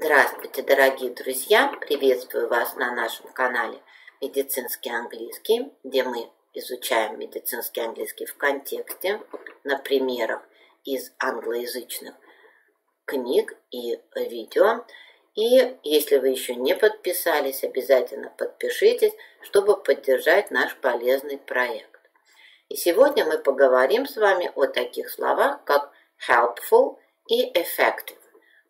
Здравствуйте, дорогие друзья! Приветствую вас на нашем канале «Медицинский английский», где мы изучаем медицинский английский в контексте на примерах из англоязычных книг и видео. И если вы еще не подписались, обязательно подпишитесь, чтобы поддержать наш полезный проект. И сегодня мы поговорим с вами о таких словах, как helpful и effective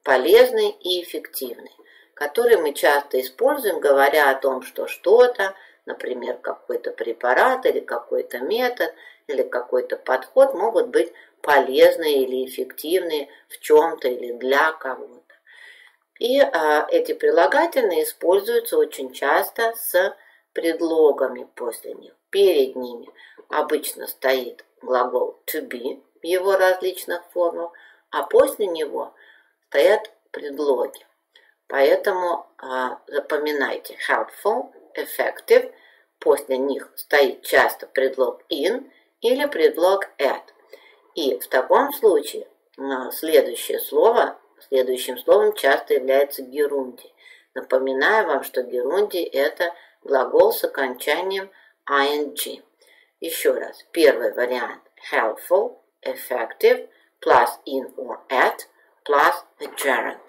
полезный и эффективный, который мы часто используем, говоря о том, что что-то, например, какой-то препарат или какой-то метод или какой-то подход могут быть полезные или эффективные в чем-то или для кого-то. И а, эти прилагательные используются очень часто с предлогами после них. Перед ними обычно стоит глагол to be в его различных формах, а после него стоят предлоги. Поэтому а, запоминайте helpful, effective, после них стоит часто предлог in или предлог at. И в таком случае а, следующее слово, следующим словом часто является герунди. Напоминаю вам, что герунди это глагол с окончанием ing. Еще раз. Первый вариант helpful, effective, plus in or at – plus gerund.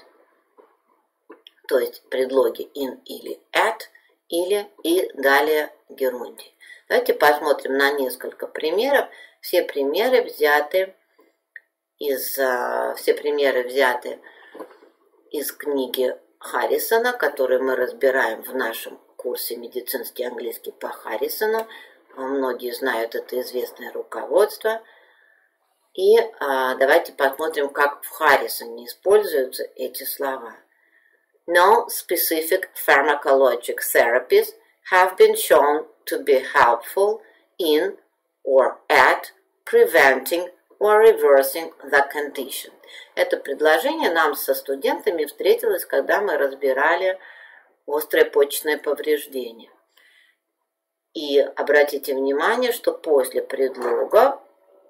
То есть предлоги in или at, или и далее герундий. Давайте посмотрим на несколько примеров. Все примеры взяты из, а, все примеры взяты из книги Харрисона, которую мы разбираем в нашем курсе медицинский английский по Харрисону. Многие знают это известное руководство – и а, давайте посмотрим, как в Харрисоне используются эти слова. No specific pharmacologic therapies have been shown to be helpful in or at preventing or reversing the condition. Это предложение нам со студентами встретилось, когда мы разбирали острое почечное повреждение. И обратите внимание, что после предлога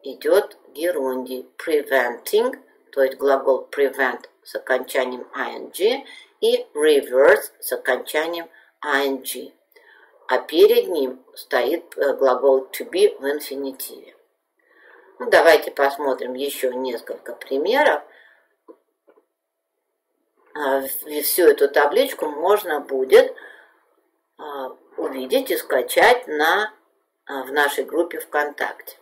идет герундий preventing, то есть глагол prevent с окончанием ing и reverse с окончанием ing. А перед ним стоит э, глагол to be в инфинитиве. Ну, давайте посмотрим еще несколько примеров. А, всю эту табличку можно будет а, увидеть и скачать на, а, в нашей группе ВКонтакте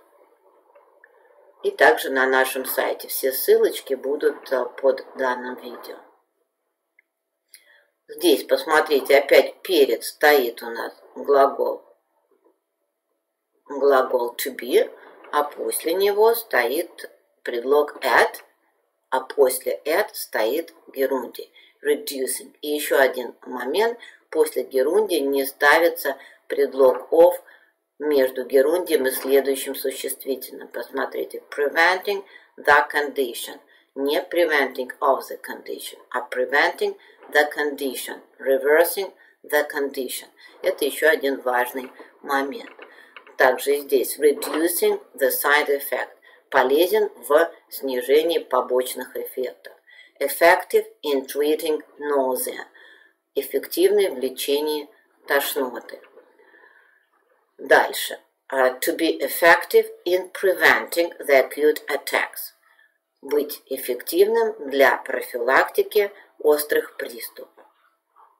и также на нашем сайте. Все ссылочки будут э, под данным видео. Здесь, посмотрите, опять перед стоит у нас глагол, глагол to be, а после него стоит предлог at, а после at стоит герунди, reducing. И еще один момент, после герунди не ставится предлог of, между герундием и следующим существительным. Посмотрите. Preventing the condition. Не preventing of the condition, а preventing the condition. Reversing the condition. Это еще один важный момент. Также здесь reducing the side effect. Полезен в снижении побочных эффектов. Effective in treating nausea. Эффективный в лечении тошноты. Дальше. Uh, to be effective in preventing the acute attacks. Быть эффективным для профилактики острых приступов.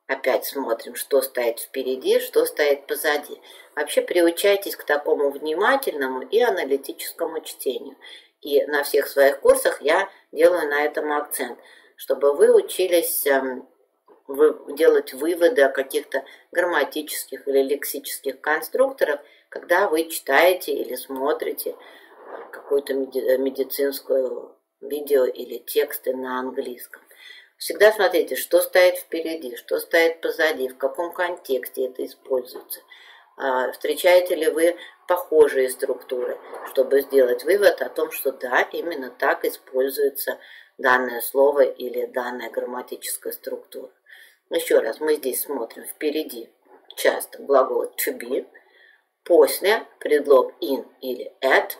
Опять смотрим, что стоит впереди, что стоит позади. Вообще приучайтесь к такому внимательному и аналитическому чтению. И на всех своих курсах я делаю на этом акцент, чтобы вы учились эм, делать выводы о каких-то грамматических или лексических конструкторах, когда вы читаете или смотрите какое-то медицинское видео или тексты на английском. Всегда смотрите, что стоит впереди, что стоит позади, в каком контексте это используется. А, встречаете ли вы похожие структуры, чтобы сделать вывод о том, что да, именно так используется данное слово или данная грамматическая структура. Еще раз, мы здесь смотрим впереди часто глагол to be, после предлог in или at,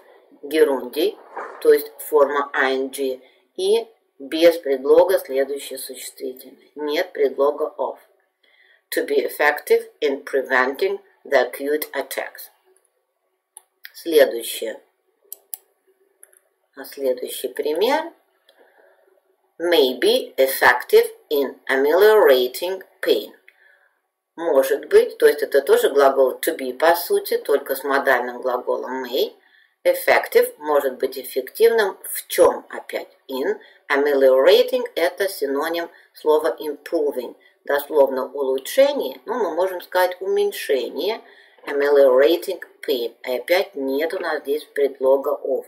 герундий, то есть форма ing, и без предлога следующее существительное. Нет предлога of. To be effective in preventing the acute attacks. Следующее. Следующий пример. May be effective in ameliorating pain. Может быть, то есть это тоже глагол to be по сути, только с модальным глаголом may. Effective может быть эффективным в чем опять? In. Ameliorating – это синоним слова improving. Дословно улучшение, ну мы можем сказать уменьшение. Ameliorating pain. И опять нет у нас здесь предлога of.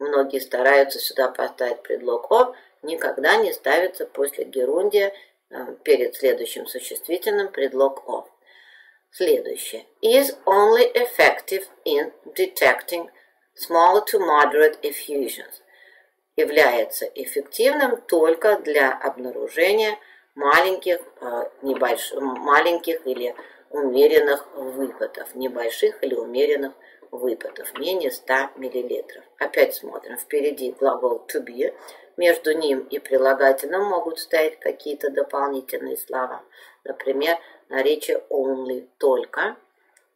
Многие стараются сюда поставить предлог of, никогда не ставится после герундия э, перед следующим существительным предлог of. Следующее. Is only effective in detecting small to moderate effusions. Является эффективным только для обнаружения маленьких, э, небольш... маленьких или умеренных выпадов, небольших или умеренных выпадов, менее 100 мл. Опять смотрим, впереди глагол to be, между ним и прилагательным могут стоять какие-то дополнительные слова. Например, наречие only, только.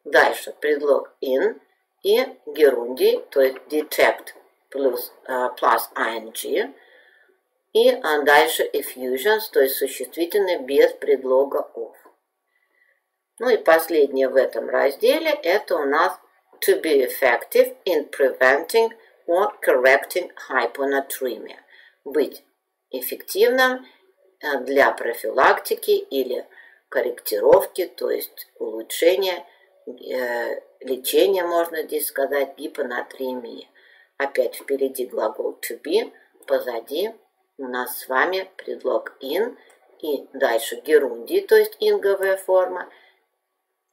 Дальше предлог in и герундий, то есть detect плюс, uh, plus ing. И а дальше effusions, то есть существительное без предлога of. Ну и последнее в этом разделе это у нас to be effective in preventing or correcting hyponatremia. Быть эффективным э, для профилактики или корректировки, то есть улучшения, э, лечения, можно здесь сказать, гипонатремии. Опять впереди глагол to be, позади у нас с вами предлог in и дальше герундий, то есть инговая форма –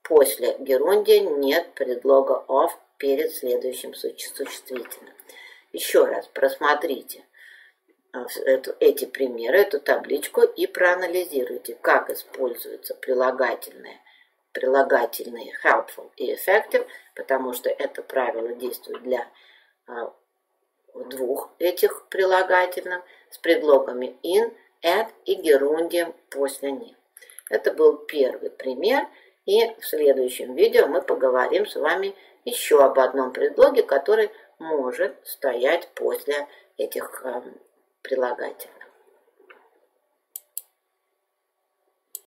После герундия нет предлога of перед следующим существительным. Еще раз просмотрите а, эту, эти примеры, эту табличку и проанализируйте, как используются прилагательные, прилагательные helpful и effective, потому что это правило действует для а, двух этих прилагательных с предлогами in, at и герундием после них. Это был первый пример – и в следующем видео мы поговорим с вами еще об одном предлоге, который может стоять после этих э, прилагательных.